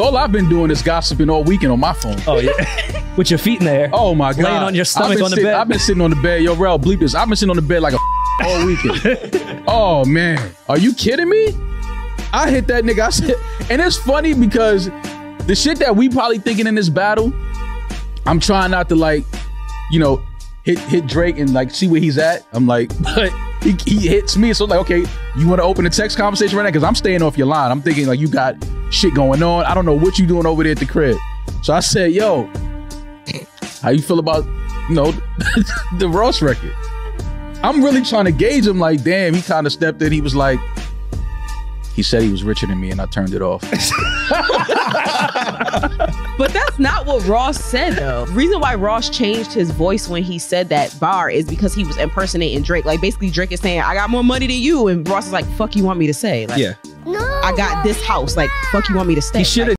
All I've been doing is gossiping all weekend on my phone. Oh yeah, with your feet in the air. Oh my god, Laying on your I've stomach been on the sit- bed. I've been sitting on the bed. Yo, Rel, bleep this. I've been sitting on the bed like a all weekend. oh man, are you kidding me? I hit that nigga. I said, and it's funny because the shit that we probably thinking in this battle, I'm trying not to like, you know, hit hit Drake and like see where he's at. I'm like, but he, he hits me. So it's like, okay, you want to open a text conversation right now? Because I'm staying off your line. I'm thinking like you got shit going on. I don't know what you doing over there at the crib. So I said, yo, how you feel about you know the Ross record? I'm really trying to gauge him. Like, damn, he kind of stepped in. He was like, he said he was richer than me, and I turned it off. But that's not what Ross said though. Reason why Ross changed his voice when he said that bar is because he was impersonating Drake. Like basically Drake is saying, I got more money than you. And Ross is like, fuck you want me to say? Like, Yeah. I got this house. Like, fuck you want me to stay? He should have